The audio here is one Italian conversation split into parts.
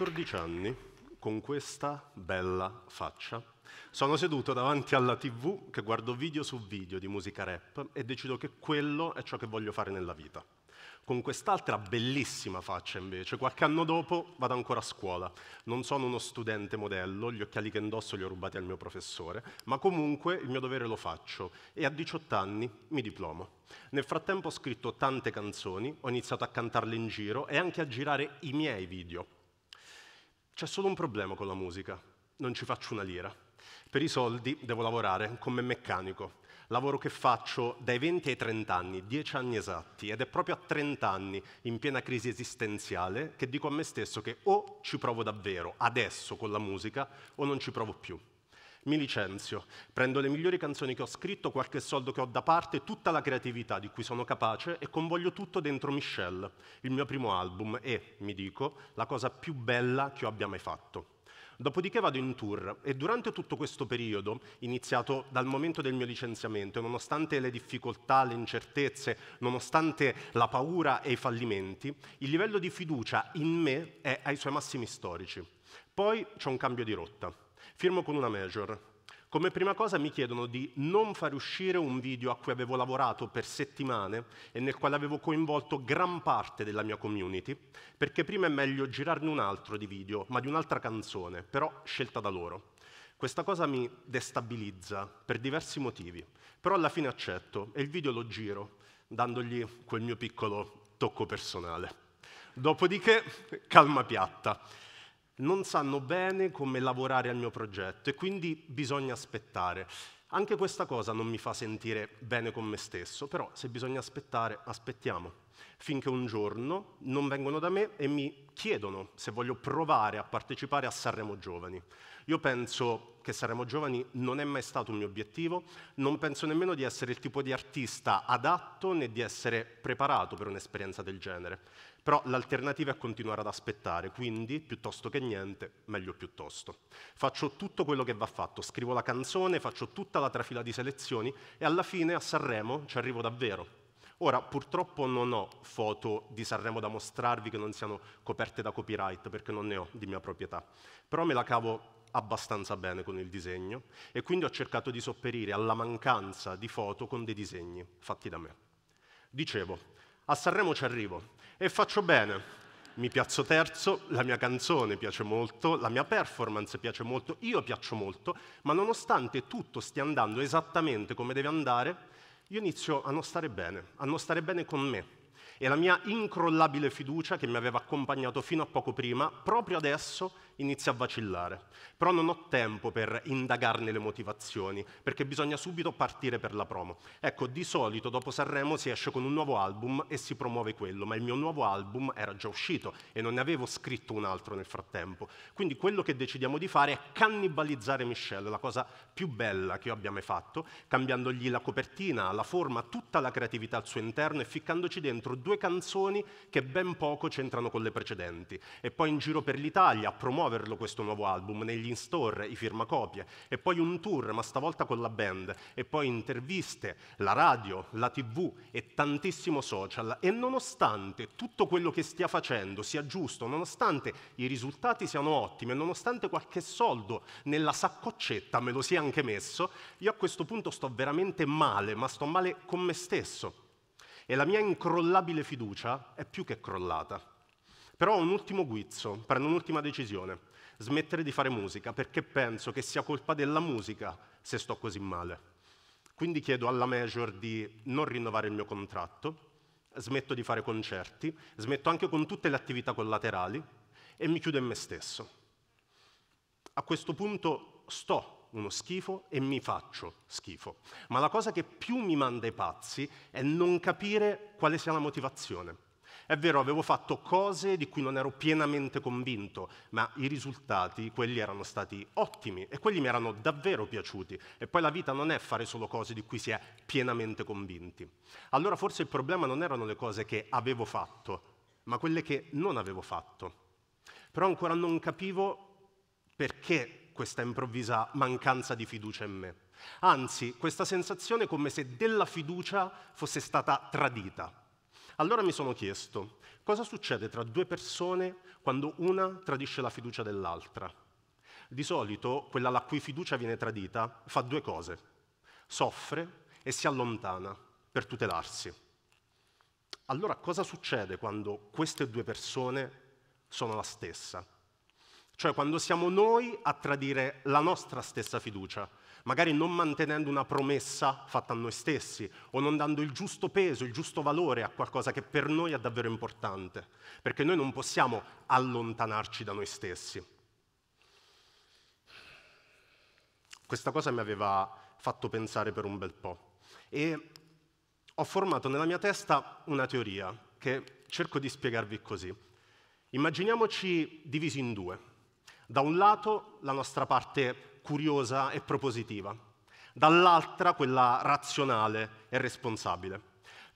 14 anni, con questa bella faccia, sono seduto davanti alla tv che guardo video su video di musica rap e decido che quello è ciò che voglio fare nella vita. Con quest'altra bellissima faccia invece, qualche anno dopo vado ancora a scuola. Non sono uno studente modello, gli occhiali che indosso li ho rubati al mio professore, ma comunque il mio dovere lo faccio e a 18 anni mi diplomo. Nel frattempo ho scritto tante canzoni, ho iniziato a cantarle in giro e anche a girare i miei video. C'è solo un problema con la musica, non ci faccio una lira. Per i soldi devo lavorare come meccanico. Lavoro che faccio dai 20 ai 30 anni, 10 anni esatti, ed è proprio a 30 anni, in piena crisi esistenziale, che dico a me stesso che o ci provo davvero, adesso con la musica, o non ci provo più. Mi licenzio, prendo le migliori canzoni che ho scritto, qualche soldo che ho da parte, tutta la creatività di cui sono capace e convoglio tutto dentro Michelle, il mio primo album e, mi dico, la cosa più bella che io abbia mai fatto. Dopodiché vado in tour e durante tutto questo periodo, iniziato dal momento del mio licenziamento, nonostante le difficoltà, le incertezze, nonostante la paura e i fallimenti, il livello di fiducia in me è ai suoi massimi storici. Poi c'è un cambio di rotta. Firmo con una major, come prima cosa mi chiedono di non fare uscire un video a cui avevo lavorato per settimane e nel quale avevo coinvolto gran parte della mia community, perché prima è meglio girarne un altro di video, ma di un'altra canzone, però scelta da loro. Questa cosa mi destabilizza per diversi motivi, però alla fine accetto e il video lo giro, dandogli quel mio piccolo tocco personale. Dopodiché, calma piatta non sanno bene come lavorare al mio progetto e quindi bisogna aspettare. Anche questa cosa non mi fa sentire bene con me stesso, però se bisogna aspettare, aspettiamo, finché un giorno non vengono da me e mi chiedono se voglio provare a partecipare a Sanremo Giovani. Io penso che Sanremo Giovani non è mai stato un mio obiettivo, non penso nemmeno di essere il tipo di artista adatto né di essere preparato per un'esperienza del genere. Però l'alternativa è continuare ad aspettare, quindi piuttosto che niente, meglio piuttosto. Faccio tutto quello che va fatto, scrivo la canzone, faccio tutta la trafila di selezioni e alla fine a Sanremo ci arrivo davvero. Ora, purtroppo non ho foto di Sanremo da mostrarvi che non siano coperte da copyright, perché non ne ho di mia proprietà, però me la cavo abbastanza bene con il disegno e quindi ho cercato di sopperire alla mancanza di foto con dei disegni fatti da me. Dicevo, a Sanremo ci arrivo e faccio bene. Mi piazzo terzo, la mia canzone piace molto, la mia performance piace molto, io piaccio molto, ma nonostante tutto stia andando esattamente come deve andare, io inizio a non stare bene, a non stare bene con me, e la mia incrollabile fiducia che mi aveva accompagnato fino a poco prima, proprio adesso inizia a vacillare. Però non ho tempo per indagarne le motivazioni, perché bisogna subito partire per la promo. Ecco, di solito dopo Sanremo si esce con un nuovo album e si promuove quello, ma il mio nuovo album era già uscito e non ne avevo scritto un altro nel frattempo. Quindi quello che decidiamo di fare è cannibalizzare Michelle, la cosa più bella che io abbia mai fatto, cambiandogli la copertina, la forma, tutta la creatività al suo interno e ficcandoci dentro due canzoni che ben poco c'entrano con le precedenti. E poi in giro per l'Italia a promuoverlo questo nuovo album, negli in-store, i firmacopie, e poi un tour, ma stavolta con la band, e poi interviste, la radio, la tv e tantissimo social. E nonostante tutto quello che stia facendo sia giusto, nonostante i risultati siano ottimi, e nonostante qualche soldo nella saccoccetta me lo sia anche messo, io a questo punto sto veramente male, ma sto male con me stesso e la mia incrollabile fiducia è più che crollata. Però ho un ultimo guizzo, prendo un'ultima decisione, smettere di fare musica, perché penso che sia colpa della musica se sto così male. Quindi chiedo alla Major di non rinnovare il mio contratto, smetto di fare concerti, smetto anche con tutte le attività collaterali e mi chiudo in me stesso. A questo punto sto uno schifo e mi faccio schifo. Ma la cosa che più mi manda i pazzi è non capire quale sia la motivazione. È vero, avevo fatto cose di cui non ero pienamente convinto, ma i risultati, quelli erano stati ottimi e quelli mi erano davvero piaciuti. E poi la vita non è fare solo cose di cui si è pienamente convinti. Allora forse il problema non erano le cose che avevo fatto, ma quelle che non avevo fatto. Però ancora non capivo perché questa improvvisa mancanza di fiducia in me. Anzi, questa sensazione come se della fiducia fosse stata tradita. Allora mi sono chiesto, cosa succede tra due persone quando una tradisce la fiducia dell'altra? Di solito quella la cui fiducia viene tradita fa due cose, soffre e si allontana per tutelarsi. Allora cosa succede quando queste due persone sono la stessa? Cioè quando siamo noi a tradire la nostra stessa fiducia, magari non mantenendo una promessa fatta a noi stessi o non dando il giusto peso, il giusto valore a qualcosa che per noi è davvero importante, perché noi non possiamo allontanarci da noi stessi. Questa cosa mi aveva fatto pensare per un bel po' e ho formato nella mia testa una teoria che cerco di spiegarvi così. Immaginiamoci divisi in due. Da un lato la nostra parte curiosa e propositiva, dall'altra quella razionale e responsabile.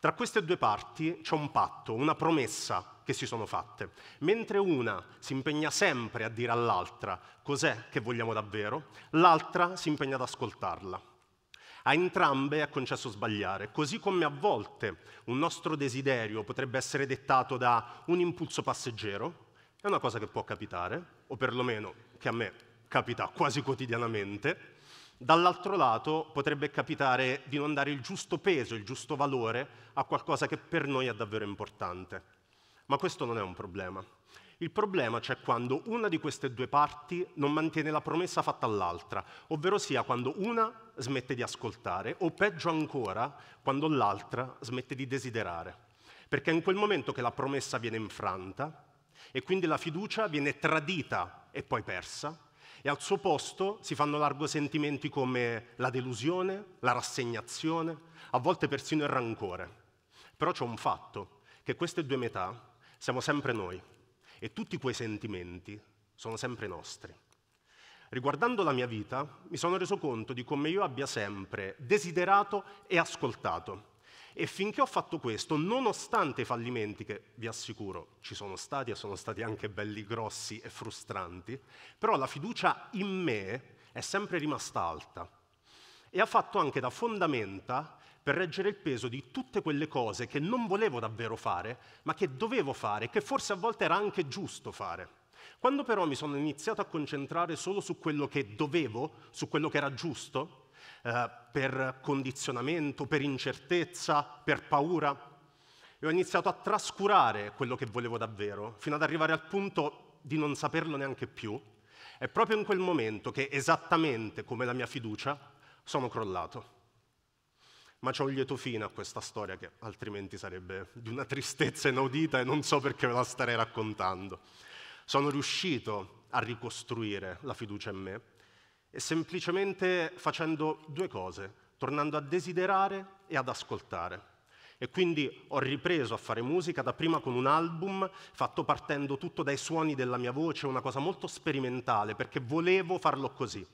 Tra queste due parti c'è un patto, una promessa che si sono fatte. Mentre una si impegna sempre a dire all'altra cos'è che vogliamo davvero, l'altra si impegna ad ascoltarla. A entrambe è concesso sbagliare, così come a volte un nostro desiderio potrebbe essere dettato da un impulso passeggero, è una cosa che può capitare, o perlomeno che a me capita quasi quotidianamente, Dall'altro lato potrebbe capitare di non dare il giusto peso, il giusto valore a qualcosa che per noi è davvero importante. Ma questo non è un problema. Il problema c'è quando una di queste due parti non mantiene la promessa fatta all'altra, ovvero sia quando una smette di ascoltare o peggio ancora quando l'altra smette di desiderare. Perché è in quel momento che la promessa viene infranta e quindi la fiducia viene tradita e poi persa e al suo posto si fanno largo sentimenti come la delusione, la rassegnazione, a volte persino il rancore. Però c'è un fatto, che queste due metà siamo sempre noi e tutti quei sentimenti sono sempre nostri. Riguardando la mia vita, mi sono reso conto di come io abbia sempre desiderato e ascoltato e finché ho fatto questo, nonostante i fallimenti che vi assicuro ci sono stati e sono stati anche belli grossi e frustranti, però la fiducia in me è sempre rimasta alta e ha fatto anche da fondamenta per reggere il peso di tutte quelle cose che non volevo davvero fare, ma che dovevo fare, che forse a volte era anche giusto fare. Quando però mi sono iniziato a concentrare solo su quello che dovevo, su quello che era giusto, eh, per condizionamento, per incertezza, per paura. E ho iniziato a trascurare quello che volevo davvero, fino ad arrivare al punto di non saperlo neanche più. È proprio in quel momento che, esattamente come la mia fiducia, sono crollato. Ma c'è un lieto fine a questa storia che altrimenti sarebbe di una tristezza inaudita e non so perché ve la starei raccontando. Sono riuscito a ricostruire la fiducia in me e semplicemente facendo due cose, tornando a desiderare e ad ascoltare. E quindi ho ripreso a fare musica dapprima con un album fatto partendo tutto dai suoni della mia voce, una cosa molto sperimentale perché volevo farlo così.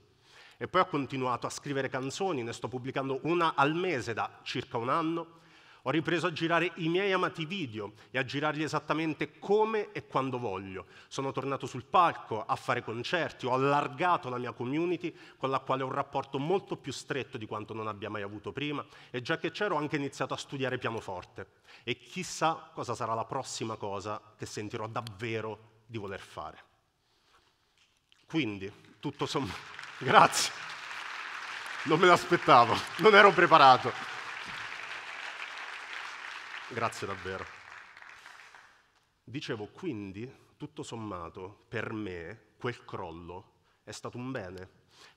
E poi ho continuato a scrivere canzoni, ne sto pubblicando una al mese da circa un anno ho ripreso a girare i miei amati video e a girarli esattamente come e quando voglio. Sono tornato sul palco a fare concerti, ho allargato la mia community con la quale ho un rapporto molto più stretto di quanto non abbia mai avuto prima e già che c'ero ho anche iniziato a studiare pianoforte. E chissà cosa sarà la prossima cosa che sentirò davvero di voler fare. Quindi, tutto sommato... Grazie. Non me l'aspettavo, non ero preparato. Grazie davvero. Dicevo, quindi, tutto sommato, per me quel crollo è stato un bene,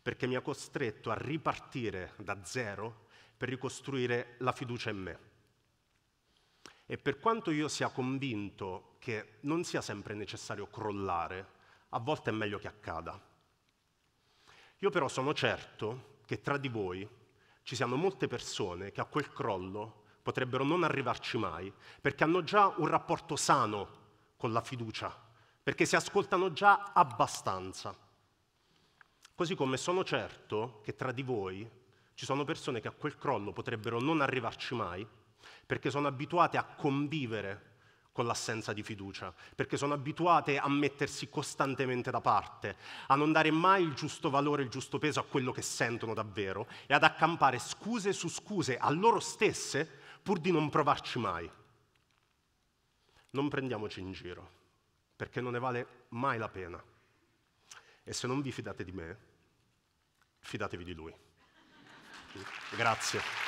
perché mi ha costretto a ripartire da zero per ricostruire la fiducia in me. E per quanto io sia convinto che non sia sempre necessario crollare, a volte è meglio che accada. Io però sono certo che tra di voi ci siano molte persone che a quel crollo potrebbero non arrivarci mai, perché hanno già un rapporto sano con la fiducia, perché si ascoltano già abbastanza. Così come sono certo che tra di voi ci sono persone che a quel crollo potrebbero non arrivarci mai, perché sono abituate a convivere con l'assenza di fiducia, perché sono abituate a mettersi costantemente da parte, a non dare mai il giusto valore, il giusto peso a quello che sentono davvero e ad accampare scuse su scuse a loro stesse pur di non provarci mai. non prendiamoci in giro, perché non ne vale mai la pena. E se non vi fidate di me, fidatevi di lui. Grazie.